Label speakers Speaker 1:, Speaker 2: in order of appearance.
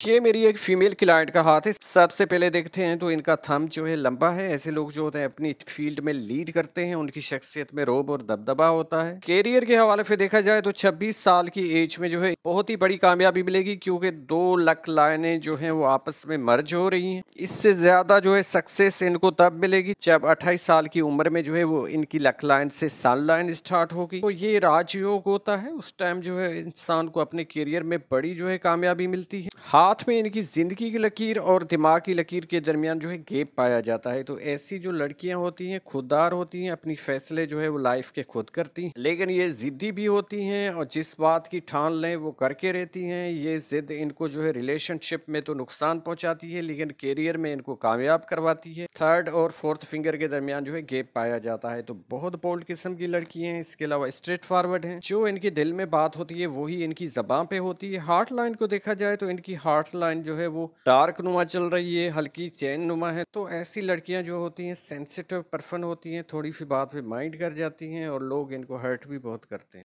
Speaker 1: ये मेरी एक फीमेल क्लाइंट का हाथ है। सबसे पहले देखते हैं तो इनका थम जो है लंबा है। ऐसे लोग जो होते हैं अपनी फ़ील्ड में लीड करते हैं, उनकी शख्सियत में रोब और दबदबा होता है। कैरियर के हवाले से देखा जाए तो 26 साल की एज में जो है बहुत ही बड़ी कामयाबी मिलेगी, क्योंकि दो लक लाइने जो है वो आपस में मर्ज हो रही है। इससे ज़्यादा जो है सक्सेस इनको तब मिलेगी जब अट्ठाईस साल की उम्र में जो है वो इनकी लक लाइन से सन लाइन स्टार्ट होगी। तो ये राजयोग होता है। उस टाइम जो है इंसान को अपने करियर में बड़ी जो है कामयाबी मिलती है। हाथ में इनकी ज़िंदगी की लकीर और दिमाग की लकीर के दरमियान जो है गेप पाया जाता है। तो ऐसी जो लड़कियाँ होती हैं, खुददार होती हैं, अपनी फैसले जो है वो लाइफ के खुद करती हैं। लेकिन ये ज़िद्दी भी होती हैं और जिस बात की ठान लें वो करके रहती हैं। ये ज़िद इनको जो है रिलेशनशिप में तो नुकसान पहुँचाती है, लेकिन करियर में इनको कामयाब करवाती है। थर्ड और फोर्थ फिंगर के दरमियान जो है गेप पाया जाता है। तो बहुत बोल्ड किस्म की लड़की हैं, इसके अलावा स्ट्रेट फॉरवर्ड हैं। जो इनके दिल में बात होती है, वही इनकी जबान पे होती है। हार्ट लाइन को देखा जाए तो इनकी हार्ट लाइन जो है वो डार्क नुमा चल रही है, हल्की चैन नुमा है। तो ऐसी लड़कियाँ जो होती हैं सेंसिटिव पर्सन होती हैं, थोड़ी सी बात पे माइंड कर जाती हैं और लोग इनको हर्ट भी बहुत करते हैं।